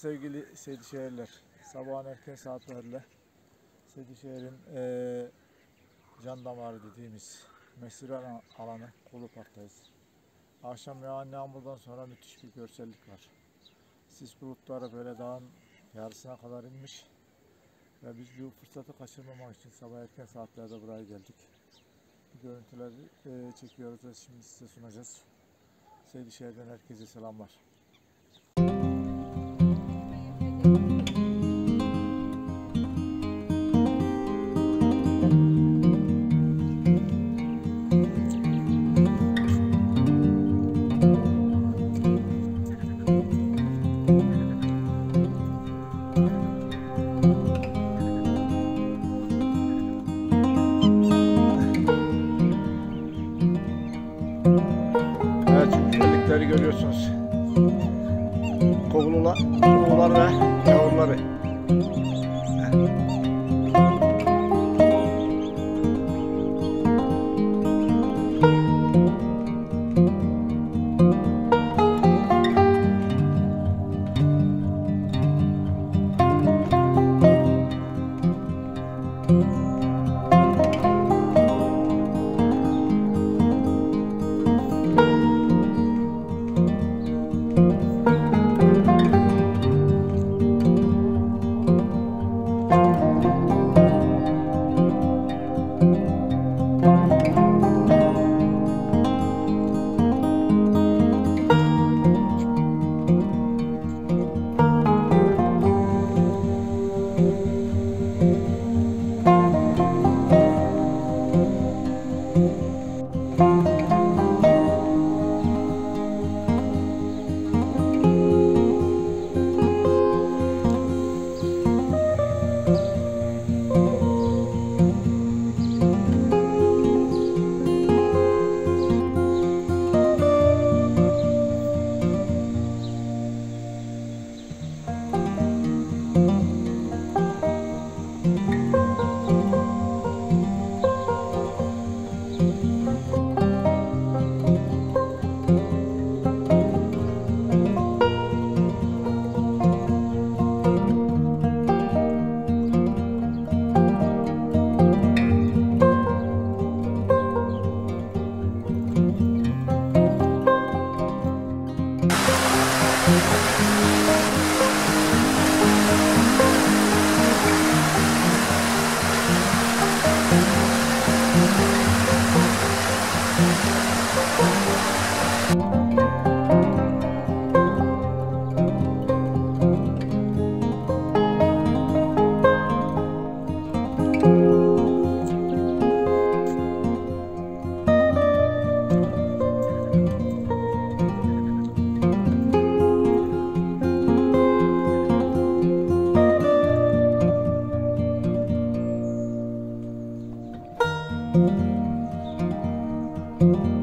sevgili Seydişehirler. Sabahın erken saatlerinde Seydişehir'in eee can damarı dediğimiz mesire alan- alanı Kulu Park'tayız. Akşam yağan yağmurdan sonra müthiş bir görsellik var. Sis bulutları böyle dağın yarısına kadar inmiş. Ve biz bu fırsatı kaçırmamak için sabah erken saatlerde buraya geldik. Bu görüntüleri eee, çekiyoruz ve şimdi size sunacağız. Seydişehir'den herkese selamlar. görüyorsunuz. Kovulular, kovulular ve yavruları. Heh. Música thank mm -hmm. you